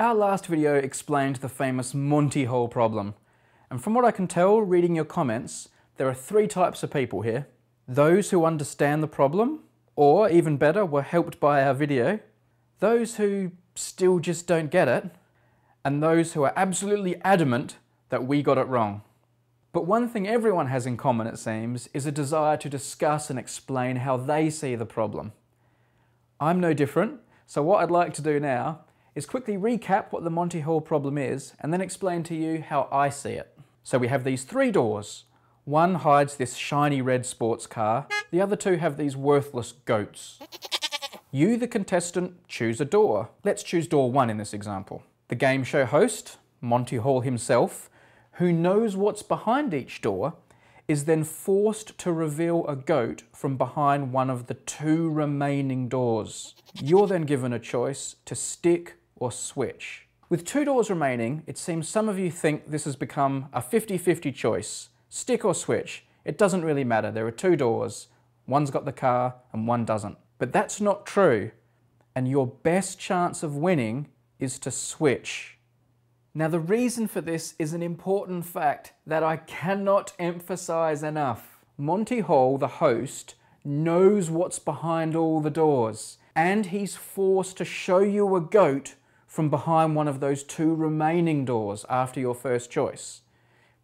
Our last video explained the famous Monty Hall problem. And from what I can tell, reading your comments, there are three types of people here. Those who understand the problem, or even better, were helped by our video. Those who still just don't get it. And those who are absolutely adamant that we got it wrong. But one thing everyone has in common, it seems, is a desire to discuss and explain how they see the problem. I'm no different, so what I'd like to do now is quickly recap what the Monty Hall problem is and then explain to you how I see it. So we have these three doors. One hides this shiny red sports car, the other two have these worthless goats. You, the contestant, choose a door. Let's choose door one in this example. The game show host, Monty Hall himself, who knows what's behind each door, is then forced to reveal a goat from behind one of the two remaining doors. You're then given a choice to stick or switch. With two doors remaining, it seems some of you think this has become a 50-50 choice. Stick or switch, it doesn't really matter. There are two doors. One's got the car and one doesn't. But that's not true. And your best chance of winning is to switch. Now the reason for this is an important fact that I cannot emphasize enough. Monty Hall, the host, knows what's behind all the doors and he's forced to show you a goat from behind one of those two remaining doors after your first choice.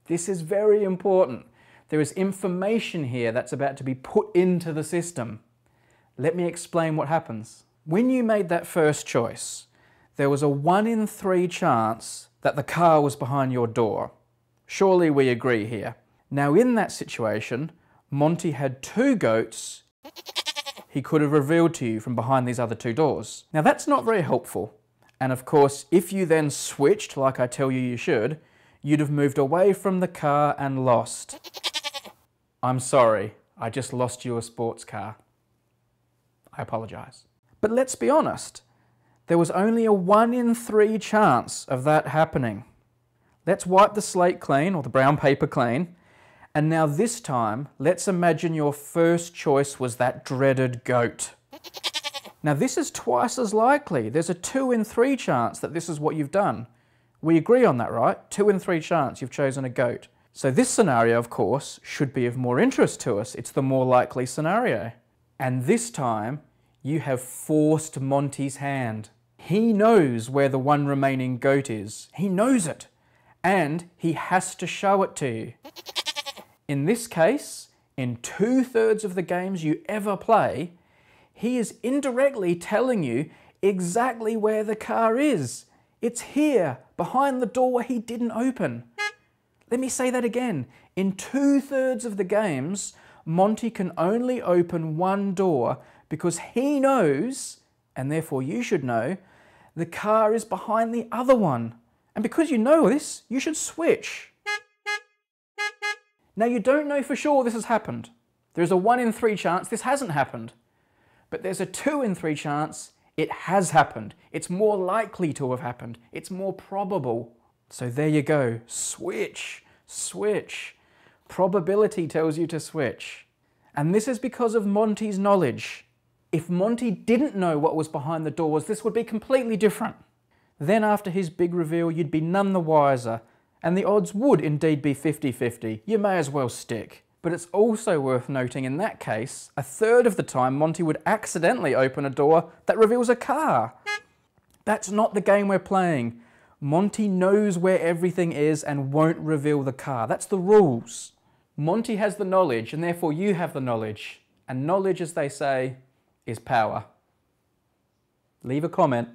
This is very important. There is information here that's about to be put into the system. Let me explain what happens. When you made that first choice, there was a one in three chance that the car was behind your door. Surely we agree here. Now in that situation, Monty had two goats he could have revealed to you from behind these other two doors. Now that's not very helpful. And of course, if you then switched like I tell you you should, you'd have moved away from the car and lost. I'm sorry, I just lost you a sports car. I apologise. But let's be honest, there was only a one in three chance of that happening. Let's wipe the slate clean, or the brown paper clean, and now this time, let's imagine your first choice was that dreaded goat. Now this is twice as likely. There's a two in three chance that this is what you've done. We agree on that, right? Two in three chance you've chosen a goat. So this scenario, of course, should be of more interest to us. It's the more likely scenario. And this time, you have forced Monty's hand. He knows where the one remaining goat is. He knows it. And he has to show it to you. In this case, in two thirds of the games you ever play, he is indirectly telling you exactly where the car is. It's here, behind the door he didn't open. Let me say that again. In two thirds of the games, Monty can only open one door because he knows, and therefore you should know, the car is behind the other one. And because you know this, you should switch. Now you don't know for sure this has happened. There's a one in three chance this hasn't happened. But there's a two in three chance it has happened. It's more likely to have happened. It's more probable. So there you go. Switch, switch. Probability tells you to switch. And this is because of Monty's knowledge. If Monty didn't know what was behind the doors, this would be completely different. Then after his big reveal, you'd be none the wiser, and the odds would indeed be 50-50. You may as well stick. But it's also worth noting in that case, a third of the time Monty would accidentally open a door that reveals a car. That's not the game we're playing. Monty knows where everything is and won't reveal the car. That's the rules. Monty has the knowledge and therefore you have the knowledge. And knowledge, as they say, is power. Leave a comment